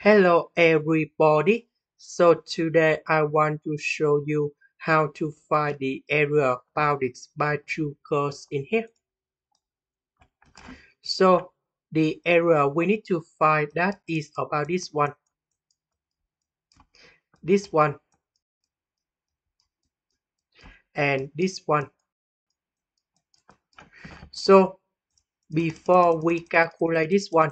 Hello everybody. So today I want to show you how to find the area bounded by two curves in here. So the area we need to find that is about this one. This one. And this one. So before we calculate this one,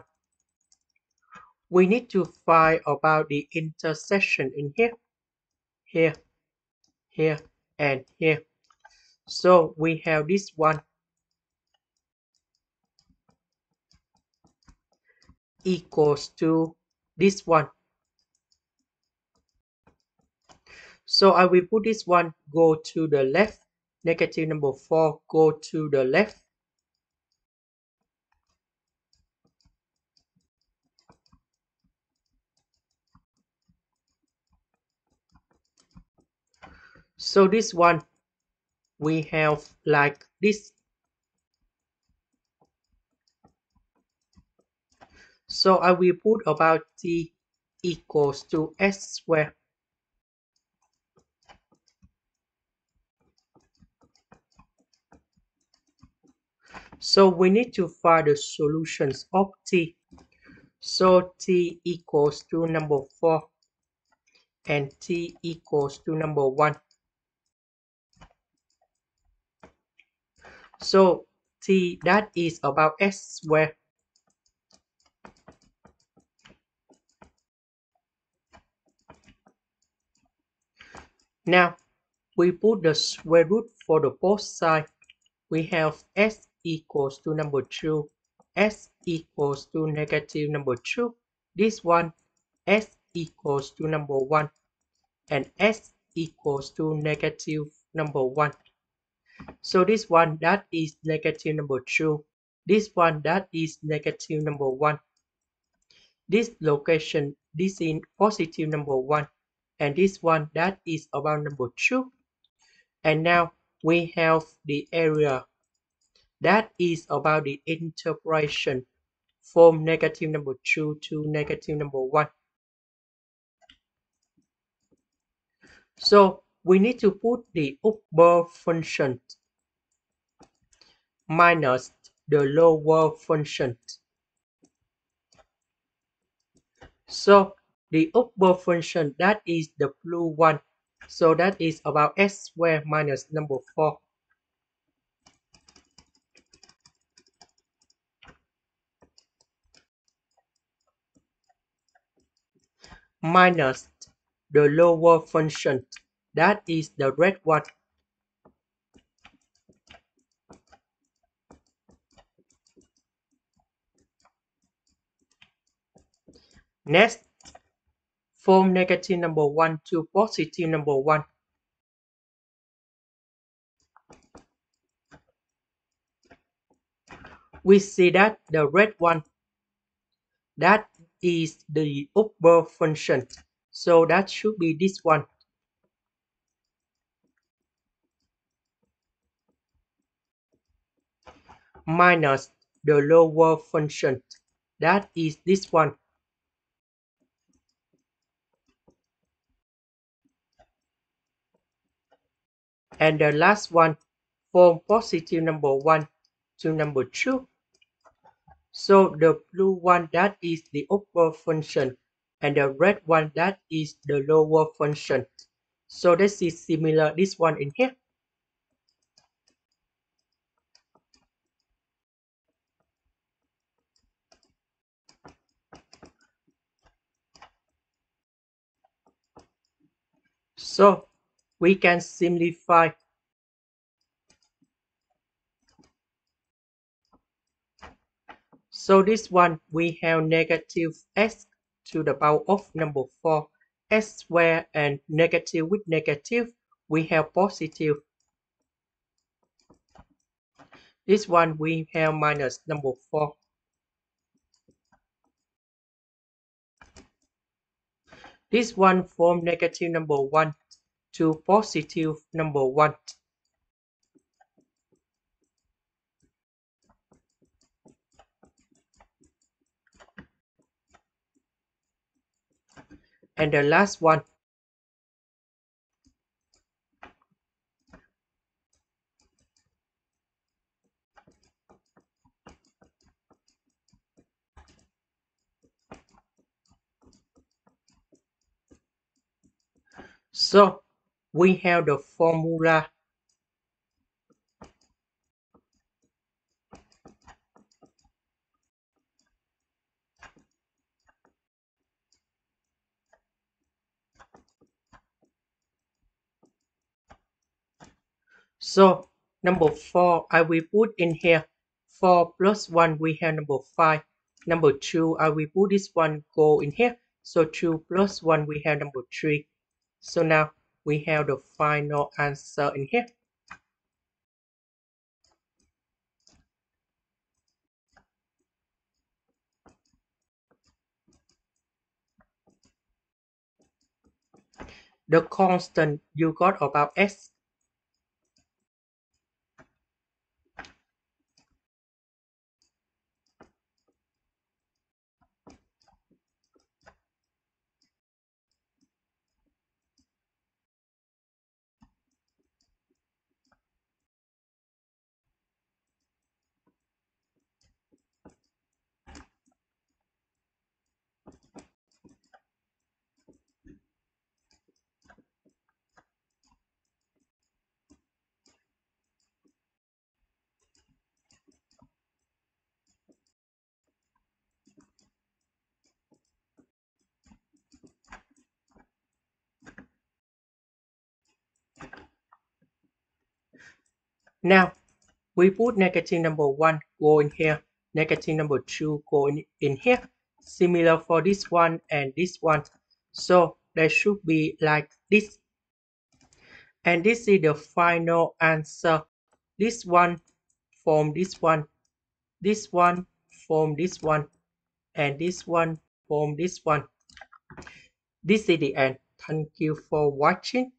we need to find about the intersection in here, here, here, and here. So we have this one equals to this one. So I will put this one go to the left, negative number 4 go to the left, So this one we have like this. So I will put about t equals to s squared. So we need to find the solutions of t. So t equals to number 4 and t equals to number 1. So T that is about S squared. Now we put the square root for the both sides. We have S equals to number 2, S equals to negative number 2. This one S equals to number 1 and S equals to negative number 1. So this one that is negative number 2. This one that is negative number 1. This location this is positive number 1 and this one that is about number 2. And now we have the area that is about the interpolation from negative number 2 to negative number 1. So we need to put the upper function minus the lower function. So the upper function that is the blue one. So that is about s squared minus number 4. minus the lower function that is the red one. Next, from negative number 1 to positive number 1. We see that the red one, that is the upper function. So that should be this one. Minus the lower function. That is this one. And the last one from positive number 1 to number 2. So the blue one that is the upper function and the red one that is the lower function. So this is similar this one in here. So we can simplify So this one we have negative s to the power of number 4 s square and negative with negative we have positive. This one we have minus number 4. This one from negative number 1 to positive number 1. And the last one. So we have the formula So number 4 I will put in here 4 plus 1 we have number 5. Number 2 I will put this one go in here. So 2 plus 1 we have number 3. So now we have the final answer in here. The constant you got about s Now, we put negative number 1 go in here, negative number 2 go in, here. Similar for this one and this one. So, there should be like this. And this is the final answer. This one from this one, this one from this one, and this one from this one. This is the end. Thank you for watching.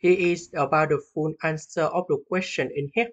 Here is about the full answer of the question in here.